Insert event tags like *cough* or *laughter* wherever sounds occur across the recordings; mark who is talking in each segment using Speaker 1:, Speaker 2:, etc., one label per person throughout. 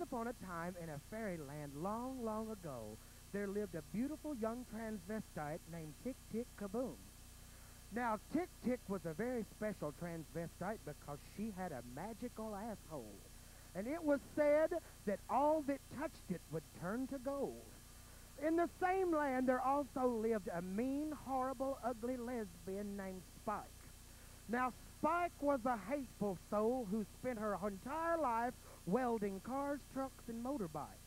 Speaker 1: upon a time in a fairyland long, long ago, there lived a beautiful young transvestite named Tick Tick Kaboom. Now, Tick Tick was a very special transvestite because she had a magical asshole. And it was said that all that touched it would turn to gold. In the same land, there also lived a mean, horrible, ugly lesbian named Spike. Now, Spike was a hateful soul who spent her entire life welding cars, trucks, and motorbikes.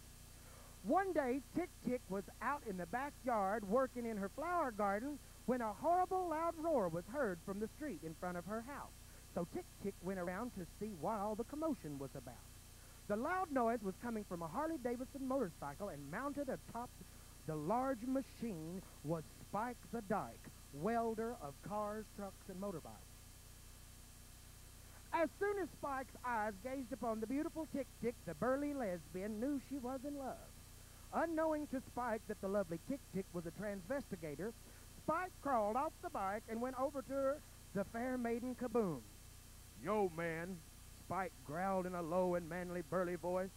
Speaker 1: One day, Tick Tick was out in the backyard working in her flower garden when a horrible loud roar was heard from the street in front of her house. So Tick Tick went around to see what all the commotion was about. The loud noise was coming from a Harley Davidson motorcycle and mounted atop the large machine was Spike the Dyke, welder of cars, trucks, and motorbikes. As soon as Spike's eyes gazed upon the beautiful Tick Tick, the burly lesbian knew she was in love. Unknowing to Spike that the lovely Tick Tick was a transvestigator, Spike crawled off the bike and went over to her, the fair maiden Kaboom. Yo, man, Spike growled in a low and manly burly voice.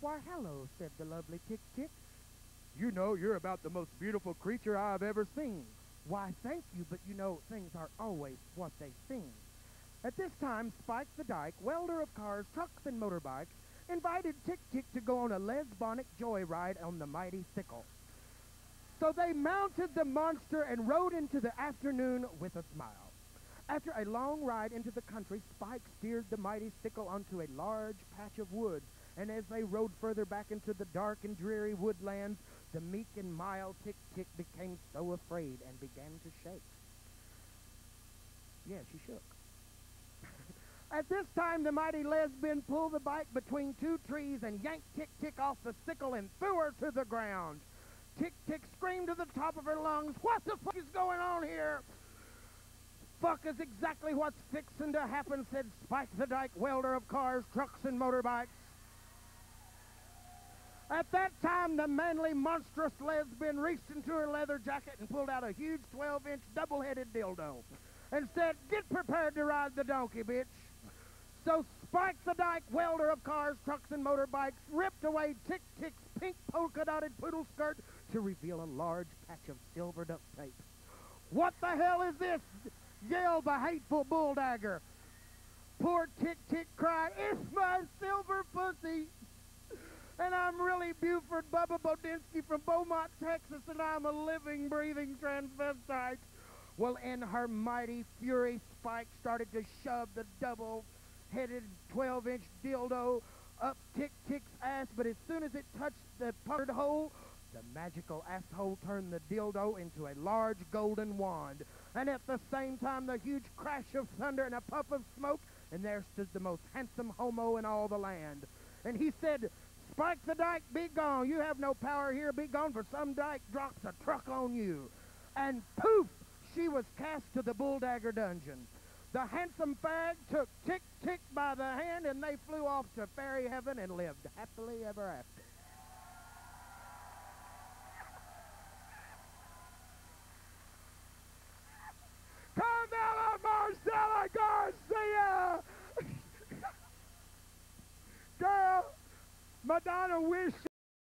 Speaker 1: Why, hello, said the lovely Tick Tick. You know, you're about the most beautiful creature I've ever seen. Why, thank you, but you know, things aren't always what they seem. At this time, Spike the Dyke, welder of cars, trucks, and motorbikes, invited Tick Tick to go on a lesbonic joyride on the mighty sickle. So they mounted the monster and rode into the afternoon with a smile. After a long ride into the country, Spike steered the mighty sickle onto a large patch of woods, and as they rode further back into the dark and dreary woodlands, the meek and mild Tick Tick became so afraid and began to shake. Yeah, she shook. At this time, the mighty lesbian pulled the bike between two trees and yanked Tick Tick off the sickle and threw her to the ground. Tick Tick screamed to the top of her lungs, What the fuck is going on here? Fuck is exactly what's fixing to happen, said Spike the Dyke, welder of cars, trucks, and motorbikes. At that time, the manly, monstrous lesbian reached into her leather jacket and pulled out a huge 12-inch double-headed dildo and said, Get prepared to ride the donkey, bitch. So Spike the Dyke, welder of cars, trucks, and motorbikes, ripped away Tick Tick's pink polka-dotted poodle skirt to reveal a large patch of silver duct tape. What the hell is this? yelled the hateful bulldagger. Poor Tick Tick cried, It's my silver pussy. And I'm really Buford Bubba Bodinsky from Beaumont, Texas, and I'm a living, breathing transvestite. Well, in her mighty fury, Spike started to shove the double headed 12 inch dildo up Tick Tick's ass, but as soon as it touched the puckered hole, the magical asshole turned the dildo into a large golden wand. And at the same time, the huge crash of thunder and a puff of smoke, and there stood the most handsome homo in all the land. And he said, Spike the dyke, be gone. You have no power here. Be gone, for some dyke drops a truck on you. And poof, she was cast to the bulldagger dungeon. The handsome fag took Tick Tick by the hand and they flew off to fairy heaven and lived happily ever after. Carmella Marcella Garcia! *laughs* Girl, Madonna wished